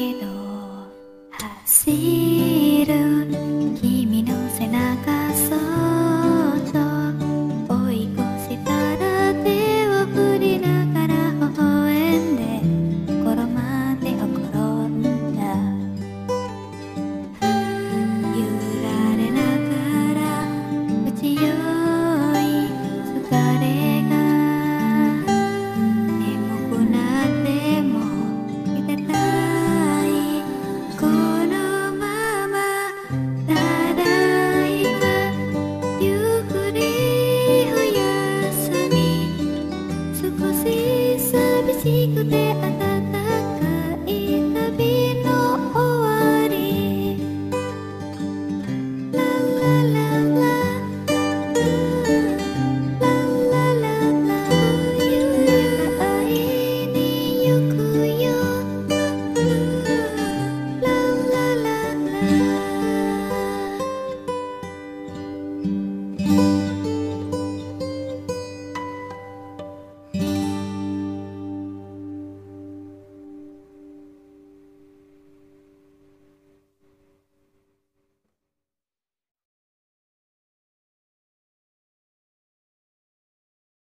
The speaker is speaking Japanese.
けど走しくてあ